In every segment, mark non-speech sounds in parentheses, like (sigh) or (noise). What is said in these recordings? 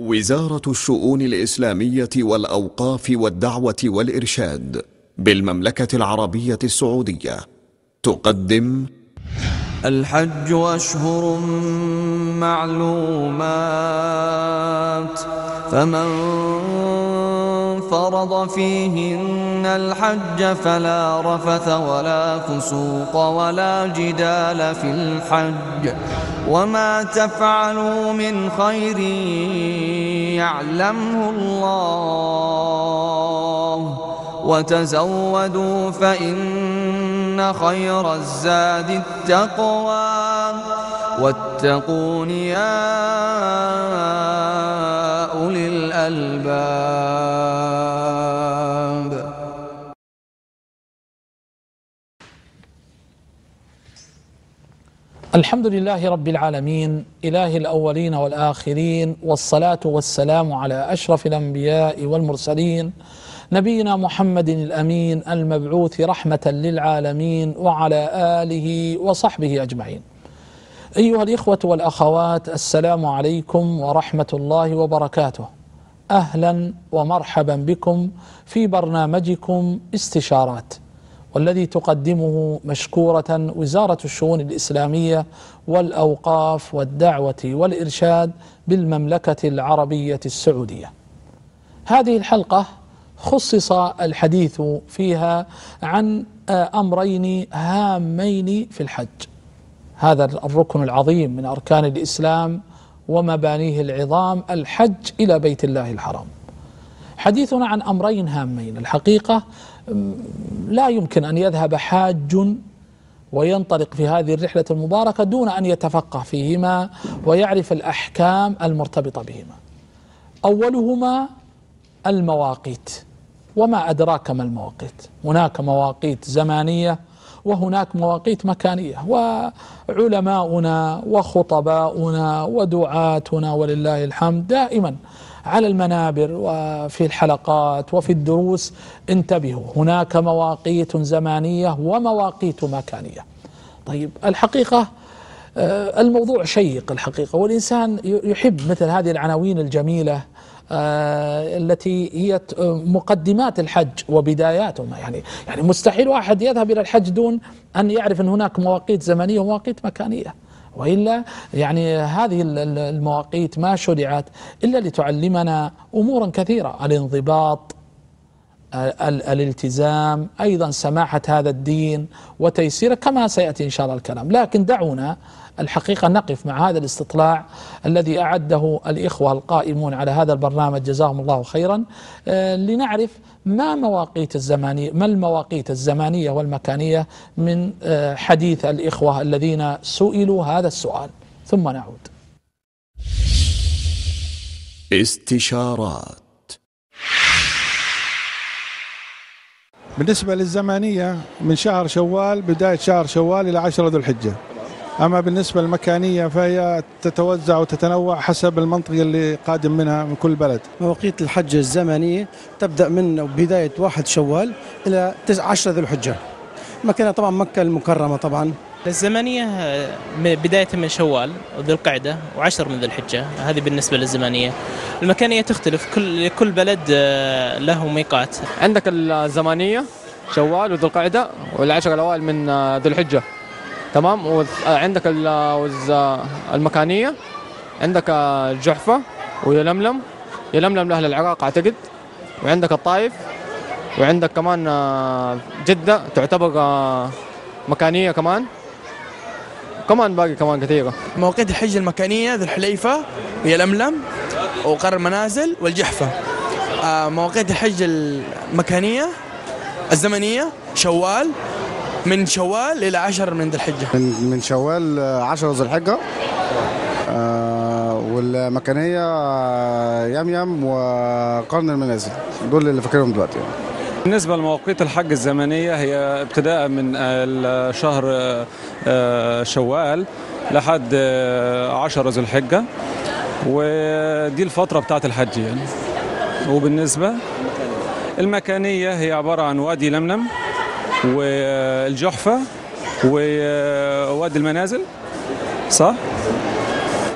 وزارة الشؤون الإسلامية والأوقاف والدعوة والإرشاد بالمملكة العربية السعودية تقدم الحج أشهر معلومات فمن فرض فيهن الحج فلا رفث ولا فسوق ولا جدال في الحج. وما تفعلوا من خير يعلمه الله. وتزودوا فإن خير الزاد التقوى. واتقون يا الألباب. الحمد لله رب العالمين إله الأولين والآخرين والصلاة والسلام على أشرف الأنبياء والمرسلين نبينا محمد الأمين المبعوث رحمة للعالمين وعلى آله وصحبه أجمعين. أيها الإخوة والأخوات السلام عليكم ورحمة الله وبركاته. أهلا ومرحبا بكم في برنامجكم استشارات والذي تقدمه مشكورة وزارة الشؤون الإسلامية والأوقاف والدعوة والإرشاد بالمملكة العربية السعودية. هذه الحلقة خصص الحديث فيها عن أمرين هامين في الحج. هذا الركن العظيم من أركان الإسلام ومبانيه العظام الحج إلى بيت الله الحرام. حديثنا عن أمرين هامين. الحقيقة لا يمكن أن يذهب حاج وينطلق في هذه الرحلة المباركة دون أن يتفقه فيهما ويعرف الأحكام المرتبطة بهما. أولهما المواقيت. وما أدراك ما المواقيت؟ هناك مواقيت زمانية وهناك مواقيت مكانية وعلماؤنا وخطباؤنا ودعاتنا ولله الحمد دائما على المنابر وفي الحلقات وفي الدروس. انتبهوا هناك مواقيت زمانية ومواقيت مكانية. طيب الحقيقة الموضوع شيق الحقيقة والإنسان يحب مثل هذه العناوين الجميلة آه التي هي مقدمات الحج وبداياته يعني يعني مستحيل واحد يذهب إلى الحج دون أن يعرف إن هناك مواقيت زمنية ومواقيت مكانية. وإلا يعني هذه المواقيت ما شرعت إلا لتعلمنا أمورا كثيرة. الانضباط الالتزام أيضا سماحة هذا الدين وتيسيره كما سيأتي إن شاء الله الكلام. لكن دعونا الحقيقة نقف مع هذا الاستطلاع الذي أعده الإخوة القائمون على هذا البرنامج. جزاهم الله خيرا. لنعرف ما مواقيت الزمانية ما المواقيت الزمانية والمكانية من حديث الإخوة الذين سئلوا هذا السؤال. ثم نعود. استشارات. بالنسبة للزمانية من شهر شوال بداية شهر شوال إلى عشرة ذو الحجة. أما بالنسبة للمكانية فهي تتوزع وتتنوع حسب المنطقة اللي قادم منها من كل بلد. مواقيت الحج الزمنية تبدأ من بداية واحد شوال إلى عشرة ذو الحجة. مكانها طبعا مكة المكرمة طبعا. الزمنية بداية من شوال وذو القعدة وعشر من ذو الحجة. هذه بالنسبة للزمانية المكانية تختلف. كل كل بلد له ميقات. عندك الزمانية شوال وذو القعدة والعشر الأوائل من ذو الحجة. تمام. وعندك المكانية عندك الجحفة ويلملم يلملم لأهل العراق أعتقد. وعندك الطائف. وعندك كمان جدة تعتبر مكانية كمان. كمان باقي كمان كثيرة. مواقيت الحج المكانية ذو الحليفة ويلملم وقرر المنازل والجحفة. مواقيت الحج المكانية الزمنية شوال. من شوال إلى عشر من ذي الحجة. من من شوال 10 ذي الحجة آه والمكانية يميم وقرن المنازل. دول اللي فاكرهم دلوقتي يعني. بالنسبة لمواقيت الحج الزمنية هي ابتداء من شهر شوال لحد عشر ذو الحجة. ودي الفترة بتاعت الحج يعني. وبالنسبة المكانية هي عبارة عن وادي لملم. والجحفة ووادي المنازل صح؟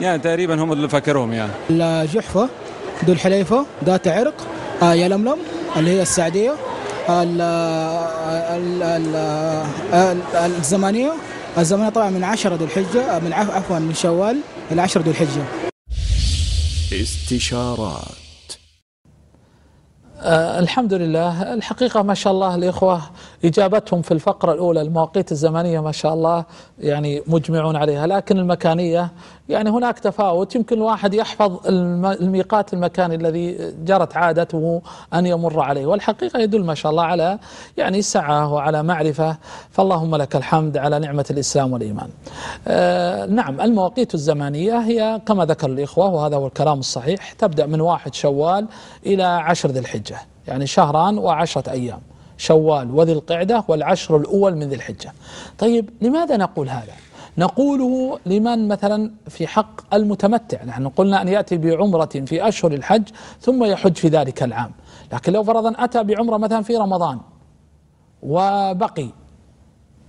يعني تقريبا هم اللي فاكرهم يعني. الجحفة ذو الحليفة ذات عرق آه يلملم اللي هي السعدية ال- ال- ال- ال- الزمانية. الزمانية طبعا من عشرة ذو الحجة آه، من عف- عفوا من شوال إلى عشرة ذو الحجة. استشارات. آه الحمد لله. الحقيقة ما شاء الله الإخوة إجابتهم في الفقرة الأولى المواقيت الزمنية ما شاء الله يعني مجمعون عليها لكن المكانية يعني هناك تفاوت. يمكن الواحد يحفظ الم- الميقات المكاني الذي جرت عادته أن يمر عليه والحقيقة يدل ما شاء الله على يعني سعة وعلى معرفة. فاللهم لك الحمد على نعمة الإسلام والإيمان. آه نعم المواقيت الزمنية هي كما ذكر الإخوة وهذا هو الكلام الصحيح تبدأ من واحد شوال إلى عشر ذي الحجة يعني شهران وعشرة أيام. شوال وذي القعدة والعشر الأول من ذي الحجة. طيب لماذا نقول هذا؟ نقوله لمن مثلا في حق المتمتع. نحن قلنا أن يأتي بعمرة في أشهر الحج ثم يحج في ذلك العام. لكن لو فرضا أتى بعمرة مثلا في رمضان وبقي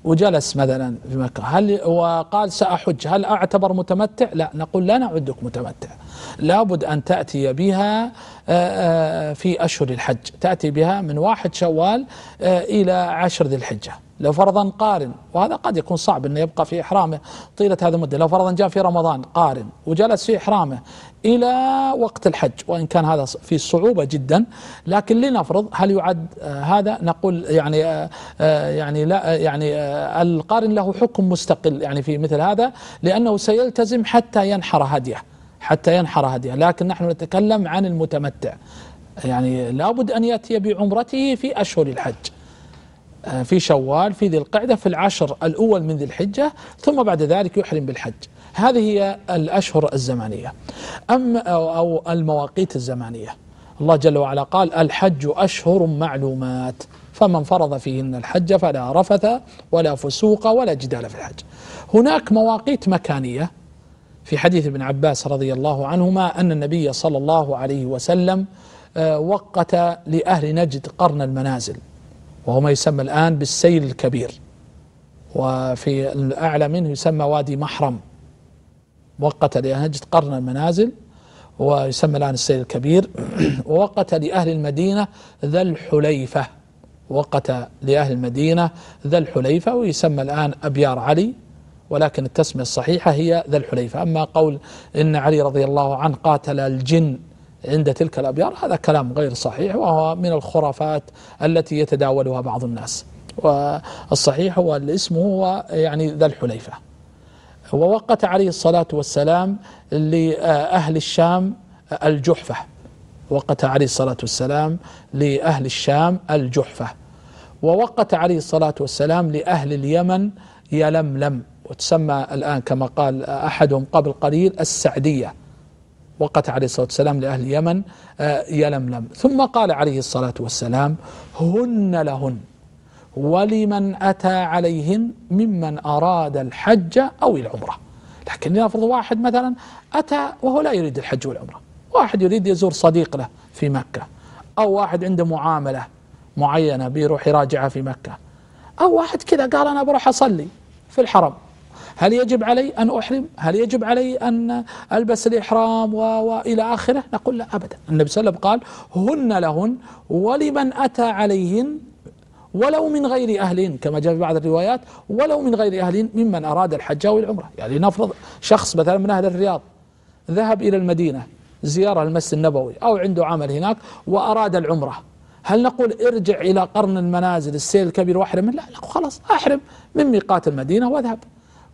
وجلس مثلا في مكة. هل وقال سأحج هل أعتبر متمتع؟ لا نقول لا نعدك متمتع. لابد أن تأتي بها آه، آه، في أشهر الحج. تأتي بها من واحد شوال آه، إلى عشر ذي الحجة. لو فرضا قارن وهذا قد يكون صعب أنه يبقى في إحرامه طيلة هذه المدة. لو فرضا جاء في رمضان قارن وجلس في إحرامه إلى وقت الحج وإن كان هذا في صعوبة جدا لكن لنفرض هل يعد آه، هذا نقول يعني آه، آه، يعني لا يعني القارن له حكم مستقل يعني في مثل هذا لأنه سيلتزم حتى ينحر هديه حتى ينحر هديه. لكن نحن نتكلم عن المتمتع. يعني لابد أن يأتي بعمرته في أشهر الحج. في شوال في ذي القعدة في العشر الأول من ذي الحجة ثم بعد ذلك يحرم بالحج. هذه هي الأشهر الزمانية أما أو, أو المواقيت الزمانية الله جل وعلا قال الحج أشهر معلومات. فمن فرض فيهن الحج فلا رفث ولا فسوق ولا جدال في الحج. هناك مواقيت مكانية. في حديث ابن عباس رضي الله عنهما أن النبي صلى الله عليه وسلم آه، وقت لأهل نجد قرن المنازل. وهو ما يسمى الآن بالسيل الكبير. وفي الأعلى منه يسمى وادي محرم. لأهل نجد قرن المنازل ويسمى الآن السيل الكبير. (clears throat) ووقت لأهل المدينة ذا الحليفة. وقت لأهل المدينة ذا الحليفة ويسمى الآن أبيار علي. ولكن التسمية الصحيحة هي ذا الحليفة. أما قول إن علي رضي الله عنه قاتل الجن عند تلك الأبيار هذا كلام غير صحيح وهو من الخرافات التي يتداولها بعض الناس. والصحيح هو الاسم هو يعني ذا الحليفة. ووقت عليه الصلاة والسلام لأهل الشام الجحفة. وقت عليه الصلاة والسلام لأهل الشام الجحفة. ووقت عليه الصلاة والسلام لأهل اليمن يلملم وتسمى الآن كما قال أحدهم قبل قليل السعدية. وقت عليه الصلاة والسلام لأهل اليمن آه، يلملم ثم قال عليه الصلاة والسلام هن لهن ولمن أتى عليهن ممن أراد الحج أو العمرة. لكن لنفرض واحد مثلا أتى وهو لا يريد الحج والعمرة. واحد يريد يزور صديق له في مكة. أو واحد عنده معاملة معينة بيروح يراجعها في مكة. أو واحد كذا قال أنا بروح أصلي في الحرم. هل يجب علي أن أحرم؟ هل يجب علي أن ألبس الإحرام. وإلى آخره؟ نقول لا أبدا. النبي صلى الله عليه وسلم قال هن لهن ولمن أتى عليهن ولو من غير أهلهن كما جاء في بعض الروايات ولو من غير أهلهن ممن أراد الحج أو العمرة يعني نفرض شخص مثلا من أهل الرياض ذهب إلى المدينة زيارة المسجد النبوي أو عنده عمل هناك وأراد العمرة. هل نقول ارجع إلى قرن المنازل السيل الكبير وأحرم؟ لا نقول خلاص أحرم من ميقات المدينة وأذهب.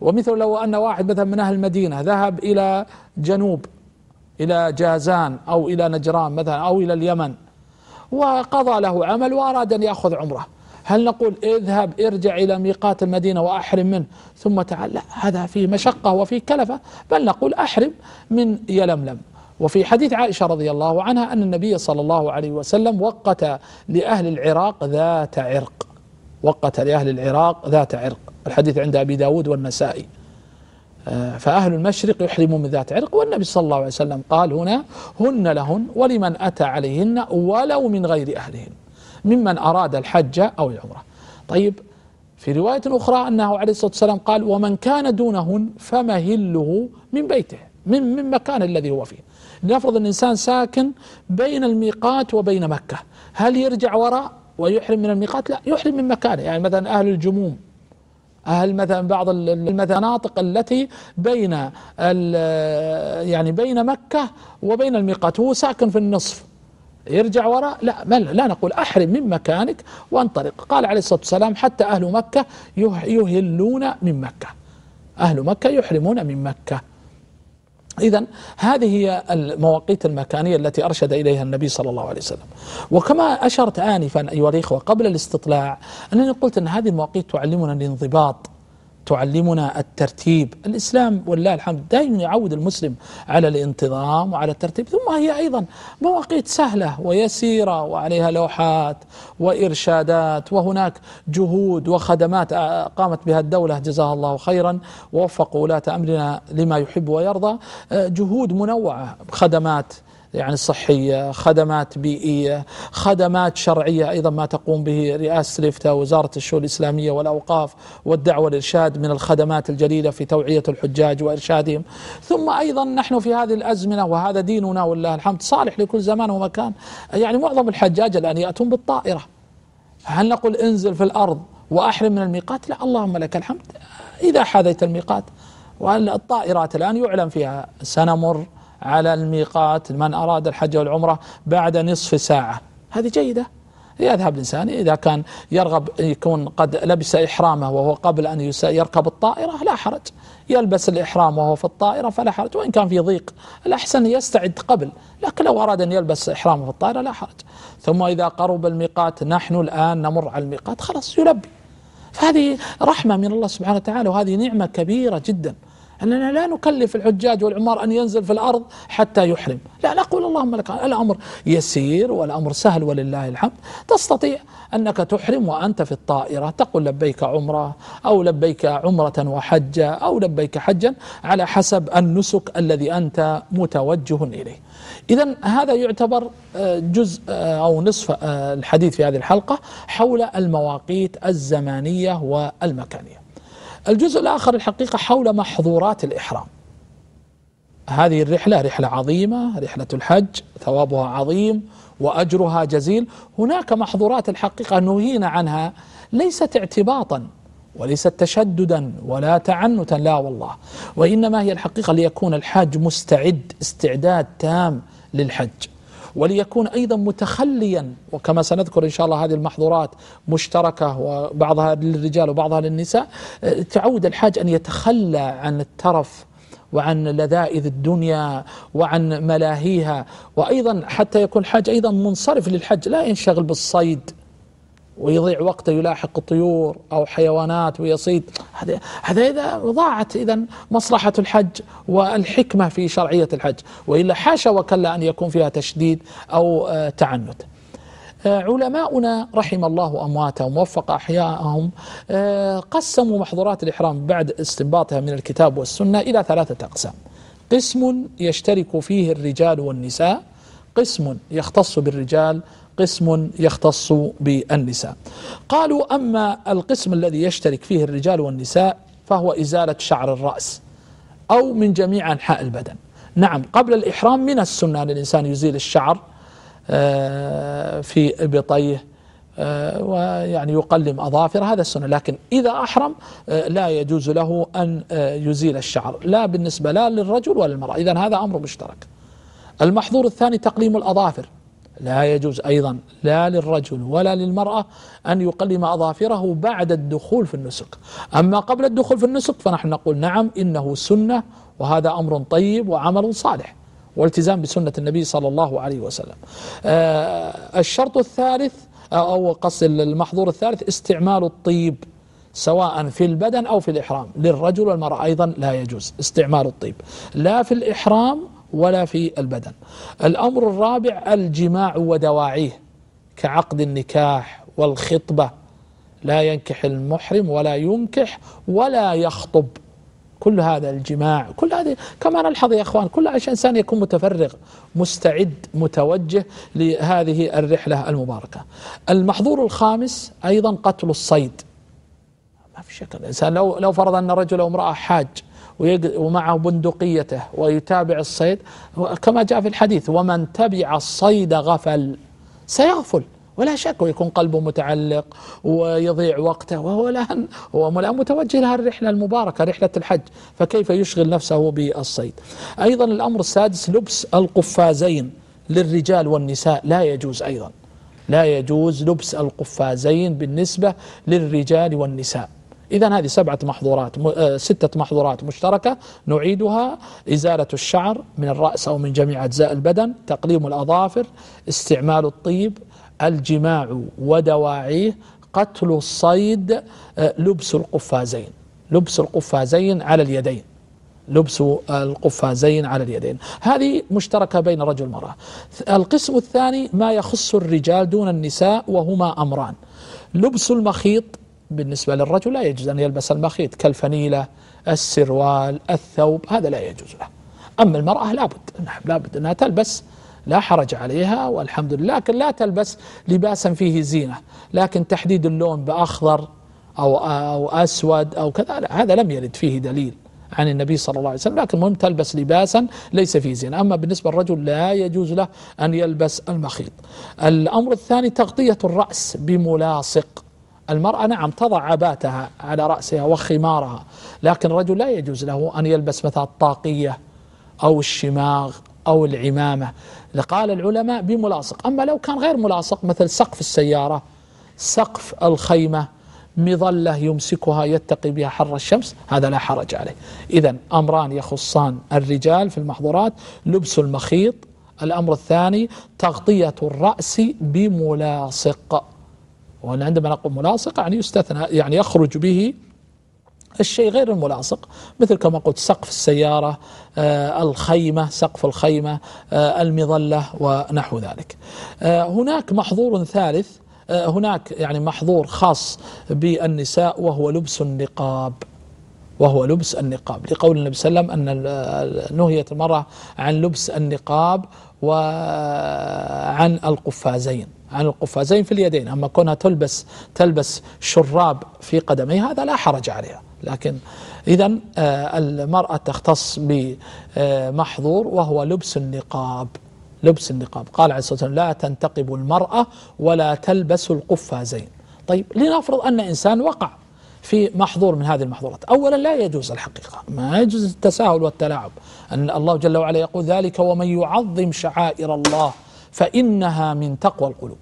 ومثل لو أن واحد مثلا من أهل المدينة ذهب إلى جنوب إلى جازان أو إلى نجران مثلا أو إلى اليمن وقضى له عمل وأراد أن يأخذ عمرة. هل نقول اذهب ارجع إلى ميقات المدينة وأحرم منه ثم تعال لا هذا فيه مشقة وفيه كلفة بل نقول أحرم من يلملم. وفي حديث عائشة رضي الله عنها أن النبي صلى الله عليه وسلم وقت لأهل العراق ذات عرق. وقت لأهل العراق ذات عرق. الحديث عند أبي داود والنسائي. آه، فأهل المشرق يحرمون من ذات عرق والنبي صلى الله عليه وسلم قال هنا هن لهن ولمن أتى عليهن ولو من غير أهلهن ممن أراد الحج أو العمرة. طيب في رواية أخرى أنه عليه الصلاة والسلام قال ومن كان دونهن فمهله من بيته من من مكان الذي هو فيه. نفرض أن الإنسان ساكن بين الميقات وبين مكة هل يرجع وراء ويحرم من الميقات؟ لا يحرم من مكانه. يعني مثلا أهل الجموم أهل مثلا بعض المناطق التي بين يعني بين مكة وبين الميقات هو ساكن في النصف. يرجع وراء؟ لا لا نقول أحرم من مكانك وانطلق. قال عليه الصلاة والسلام حتى أهل مكة يهلون من مكة. أهل مكة يحرمون من مكة. إذا هذه هي المواقيت المكانية التي أرشد إليها النبي صلى الله عليه وسلم. وكما أشرت آنفا أيها الإخوة قبل الاستطلاع أنني قلت أن هذه المواقيت تعلمنا الانضباط تعلمنا الترتيب. الإسلام والله الحمد دائما يعود المسلم على الانتظام وعلى الترتيب. ثم هي أيضا مواقيت سهلة ويسيرة وعليها لوحات وإرشادات وهناك جهود وخدمات. قامت بها الدولة جزاها الله خيرا ووفق ولاة أمرنا لما يحب ويرضى. جهود منوعة خدمات يعني صحية خدمات بيئية خدمات شرعية أيضا ما تقوم به رئاسة الإفتاء وزارة الشؤون الإسلامية والأوقاف والدعوة والإرشاد من الخدمات الجليلة في توعية الحجاج وإرشادهم. ثم أيضا نحن في هذه الأزمنة وهذا ديننا والله الحمد صالح لكل زمان ومكان. يعني معظم الحجاج الآن يأتون بالطائرة. هل نقول انزل في الأرض وأحرم من الميقات؟ لا اللهم لك الحمد. إذا حاذيت الميقات والطائرات الآن يعلن فيها سنمر على الميقات من أراد الحج والعمرة بعد نصف ساعة. هذه جيدة. يذهب الإنسان إذا كان يرغب يكون قد لبس إحرامه وهو قبل أن يركب الطائرة لا حرج. يلبس الإحرام وهو في الطائرة فلا حرج. وإن كان في ضيق الأحسن يستعد قبل. لكن لو أراد أن يلبس إحرامه في الطائرة لا حرج. ثم إذا قرب الميقات نحن الآن نمر على الميقات خلاص يلبي. فهذه رحمة من الله سبحانه وتعالى وهذه نعمة كبيرة جدا. أننا لا نكلف الحجاج والعمار أن ينزل في الأرض حتى يحرم. لا نقول اللهم لك الأمر يسير والأمر سهل ولله الحمد. تستطيع أنك تحرم وأنت في الطائرة تقول لبيك عمرة أو لبيك عمرة وحجة أو لبيك حجا على حسب النسك الذي أنت متوجه إليه. إذا هذا يعتبر آه، جزء آه، أو نصف آه، الحديث في هذه الحلقة حول المواقيت الزمانية والمكانية. الجزء الآخر الحقيقة حول محظورات الإحرام. هذه الرحلة رحلة عظيمة رحلة الحج ثوابها عظيم وأجرها جزيل. هناك محظورات الحقيقة نهينا عنها ليست اعتباطا وليست تشددا ولا تعنتا لا والله. وإنما هي الحقيقة ليكون الحاج مستعد استعداد تام للحج. وليكون أيضا متخليا وكما سنذكر إن شاء الله هذه المحظورات مشتركة وبعضها للرجال وبعضها للنساء تعود الحاج أن يتخلى عن الترف وعن لذائذ الدنيا وعن ملاهيها وأيضا حتى يكون الحاج أيضا منصرف للحج لا ينشغل بالصيد. ويضيع وقته يلاحق طيور أو حيوانات ويصيد هذا إذا ضاعت إذا مصلحة الحج والحكمة في شرعية الحج وإلا حاشا وكلا أن يكون فيها تشديد أو آه، تعنت. آه، علماؤنا رحم الله أمواتهم ووفق أحياءهم آه، قسموا محظورات الإحرام بعد استنباطها من الكتاب والسنة إلى ثلاثة أقسام. قسم يشترك فيه الرجال والنساء، قسم يختص بالرجال قسم يختص بالنساء. قالوا أما القسم الذي يشترك فيه الرجال والنساء فهو إزالة شعر الرأس أو من جميع أنحاء البدن. نعم قبل الإحرام من السنة أن الإنسان يزيل الشعر آه، في إبطيه آه، ويعني يقلم أظافر هذا السنة. لكن إذا أحرم آه، لا يجوز له أن يزيل الشعر. لا بالنسبة لا للرجل ولا للمرأة. إذا هذا أمر مشترك. المحظور الثاني تقليم الأظافر. لا يجوز أيضا لا للرجل ولا للمرأة أن يقلم أظافره بعد الدخول في النسك. أما قبل الدخول في النسك فنحن نقول نعم إنه سنة وهذا أمر طيب وعمل صالح والتزام بسنة النبي صلى الله عليه وسلم. آه الشرط الثالث أو قصد المحظور الثالث استعمال الطيب سواء في البدن أو في الإحرام. للرجل والمرأة أيضا لا يجوز استعمال الطيب. لا في الإحرام ولا في البدن الأمر الرابع الجماع ودواعيه كعقد النكاح والخطبة لا ينكح المحرم ولا ينكح ولا يخطب كل هذا الجماع كل هذه كما نلحظ يا إخوان كل عشان إنسان يكون متفرغ مستعد متوجه لهذه الرحلة المباركة. المحظور الخامس أيضا قتل الصيد. ما في شك الإنسان لو لو فرض أن رجل أو امرأة حاج ومعه بندقيته ويتابع الصيد. كما جاء في الحديث ومن تبع الصيد غفل. سيغفل ولا شك ويكون قلبه متعلق ويضيع وقته وهو الآن هو الآن متوجه لها الرحلة المباركة رحلة الحج. فكيف يشغل نفسه بالصيد؟ أيضا الأمر السادس لبس القفازين للرجال والنساء. لا يجوز أيضا. لا يجوز لبس القفازين بالنسبة للرجال والنساء. إذا هذه سبعة محظورات آه، ستة محظورات مشتركة. نعيدها. إزالة الشعر من الرأس أو من جميع أجزاء البدن. تقليم الأظافر. استعمال الطيب. الجماع ودواعيه. قتل الصيد. آه، لبس القفازين. لبس القفازين على اليدين. لبس القفازين على اليدين. هذه مشتركة بين رجل ومرأة. القسم الثاني ما يخص الرجال دون النساء وهما أمران. لبس المخيط. بالنسبة للرجل لا يجوز أن يلبس المخيط كالفنيلة السروال الثوب هذا لا يجوز له. أما المرأة لابد نعم لابد أنها تلبس لا حرج عليها والحمد لله لكن لا تلبس لباسا فيه زينة لكن تحديد اللون بأخضر أو, أو أسود أو كذا هذا لم يرد فيه دليل عن النبي صلى الله عليه وسلم لكن المهم تلبس لباسا ليس فيه زينة. أما بالنسبة للرجل لا يجوز له أن يلبس المخيط. الأمر الثاني تغطية الرأس بملاصق. المرأة نعم تضع عباتها على رأسها وخمارها لكن الرجل لا يجوز له أن يلبس مثلا الطاقية أو الشماغ أو العمامة. قال العلماء بملاصق. أما لو كان غير ملاصق مثل سقف السيارة سقف الخيمة مظلة يمسكها يتقي بها حر الشمس هذا لا حرج عليه. إذا أمران يخصان الرجال في المحظورات لبس المخيط. الأمر الثاني تغطية الرأس بملاصق. وعندما نقول ملاصق يعني يستثنى يعني يخرج به الشيء غير الملاصق مثل كما قلت سقف السيارة آه الخيمة سقف الخيمة آه المظلة ونحو ذلك. آه هناك محظور ثالث آه هناك يعني محظور خاص بالنساء وهو لبس النقاب. وهو لبس النقاب. لقول النبي صلى الله عليه وسلم أن نهيت المرأة عن لبس النقاب وعن القفازين. عن القفازين في اليدين أما كونها تلبس تلبس شراب في قدميها هذا لا حرج عليها. لكن إذا المرأة تختص بمحظور وهو لبس النقاب. لبس النقاب. قال عليه الصلاة والسلام لا تنتقب المرأة ولا تلبس القفازين. طيب لنفرض أن إنسان وقع في محظور من هذه المحظورات. أولا لا يجوز الحقيقة. ما يجوز التساهل والتلاعب. أن الله جل وعلا يقول ذلك ومن يعظم شعائر الله فإنها من تقوى القلوب.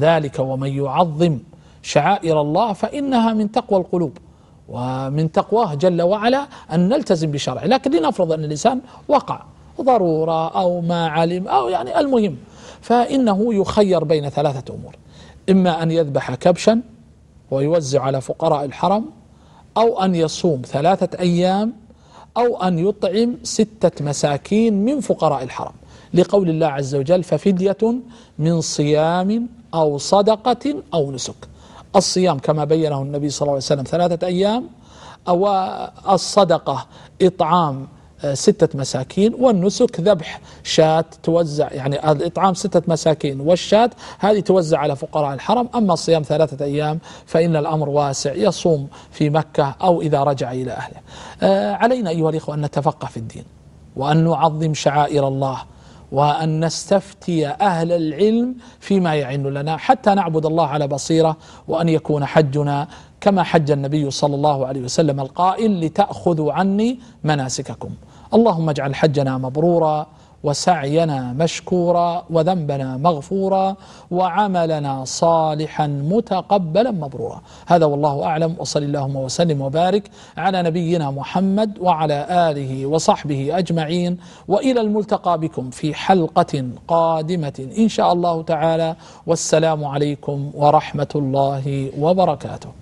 ذلك ومن يعظم شعائر الله فإنها من تقوى القلوب. ومن تقواه جل وعلا أن نلتزم بشرعه. لكن لنفرض أن الإنسان وقع ضرورة أو ما علم أو يعني المهم. فإنه يخير بين ثلاثة أمور. إما أن يذبح كبشا ويوزع على فقراء الحرم أو أن يصوم ثلاثة أيام أو أن يطعم ستة مساكين من فقراء الحرم. لقول الله عز وجل ففدية من صيام أو صدقة أو نسك. الصيام كما بينه النبي صلى الله عليه وسلم ثلاثة أيام أو الصدقة إطعام ستة مساكين والنسك ذبح شاة توزع يعني الإطعام ستة مساكين والشاة هذه توزع على فقراء الحرم. أما الصيام ثلاثة أيام فإن الأمر واسع يصوم في مكة أو إذا رجع إلى أهله. آه علينا أيها الإخوة أن نتفقه في الدين وأن نعظم شعائر الله وأن نستفتي أهل العلم فيما يعن لنا حتى نعبد الله على بصيرة وأن يكون حجنا كما حج النبي صلى الله عليه وسلم القائل لتأخذوا عني مناسككم. اللهم اجعل حجنا مبرورا وسعينا مشكورا وذنبنا مغفورا وعملنا صالحا متقبلا مبرورا. هذا والله أعلم. وصلى اللهم وسلم وبارك على نبينا محمد وعلى آله وصحبه أجمعين. وإلى الملتقى بكم في حلقة قادمة إن شاء الله تعالى. والسلام عليكم ورحمة الله وبركاته.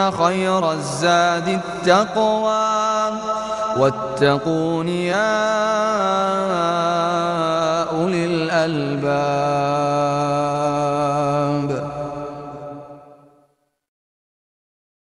إن خير الزاد التقوى. واتقون يا أولي الألباب.